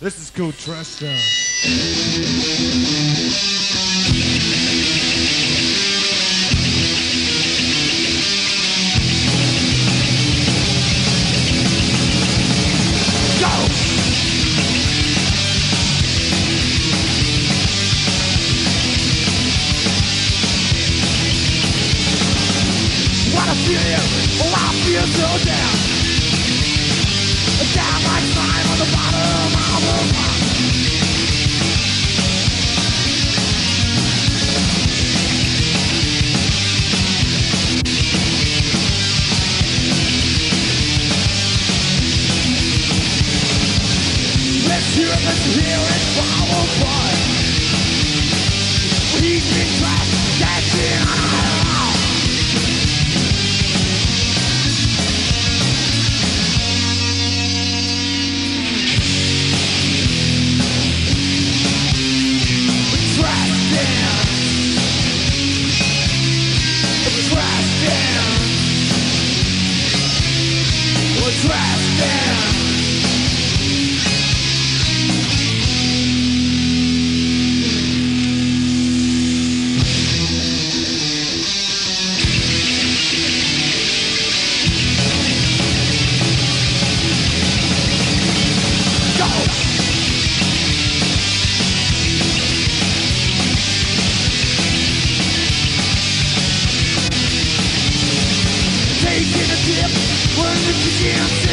This is called Trashdance. What I feel, oh I feel so down Down like slime on the bottom of Let's hear it, trash When that you